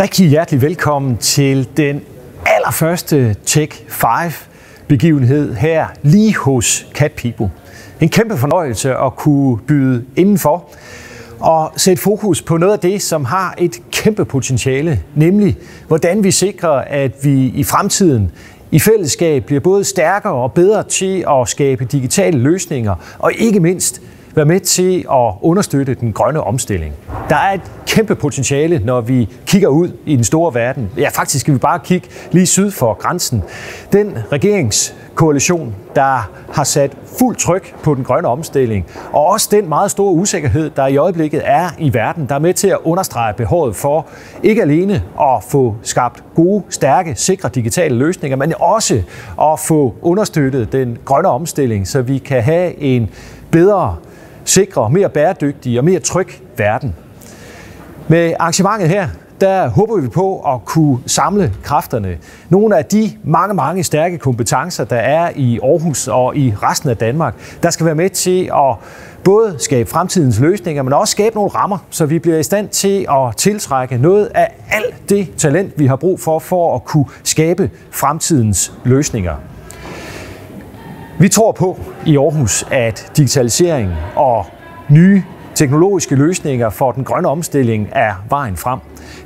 Rigtig hjertelig velkommen til den allerførste Tech 5 begivenhed her lige hos Cat People. En kæmpe fornøjelse at kunne byde indenfor og sætte fokus på noget af det, som har et kæmpe potentiale, nemlig hvordan vi sikrer, at vi i fremtiden i fællesskab bliver både stærkere og bedre til at skabe digitale løsninger, og ikke mindst være med til at understøtte den grønne omstilling. Der er et kæmpe potentiale, når vi kigger ud i den store verden. Ja, faktisk skal vi bare kigge lige syd for grænsen. Den regeringskoalition, der har sat fuld tryk på den grønne omstilling, og også den meget store usikkerhed, der i øjeblikket er i verden, der er med til at understrege behovet for ikke alene at få skabt gode, stærke, sikre digitale løsninger, men også at få understøttet den grønne omstilling, så vi kan have en bedre sikre, mere bæredygtig og mere tryg verden. Med arrangementet her, der håber vi på at kunne samle kræfterne. Nogle af de mange, mange stærke kompetencer, der er i Aarhus og i resten af Danmark, der skal være med til at både skabe fremtidens løsninger, men også skabe nogle rammer, så vi bliver i stand til at tiltrække noget af alt det talent, vi har brug for, for at kunne skabe fremtidens løsninger. Vi tror på i Aarhus, at digitalisering og nye teknologiske løsninger for den grønne omstilling er vejen frem.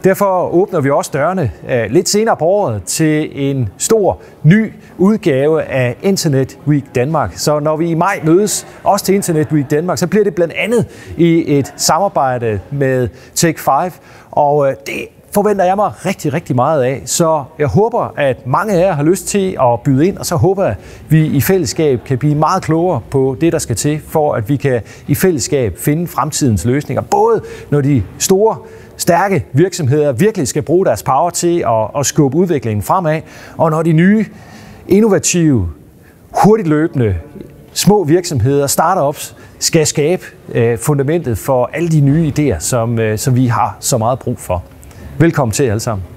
Derfor åbner vi også dørene øh, lidt senere på året til en stor ny udgave af Internet Week Danmark. Så når vi i maj mødes også til Internet Week Danmark, så bliver det blandt andet i et samarbejde med Tech5. Og øh, det forventer jeg mig rigtig, rigtig meget af. Så jeg håber, at mange af jer har lyst til at byde ind, og så håber jeg, at vi i fællesskab kan blive meget klogere på det, der skal til, for at vi kan i fællesskab finde fremtidens løsninger. Både når de store stærke virksomheder virkelig skal bruge deres power til at, at skubbe udviklingen fremad, og når de nye, innovative, hurtigt løbende små virksomheder, startups, skal skabe øh, fundamentet for alle de nye idéer, som, øh, som vi har så meget brug for. Velkommen til alle sammen.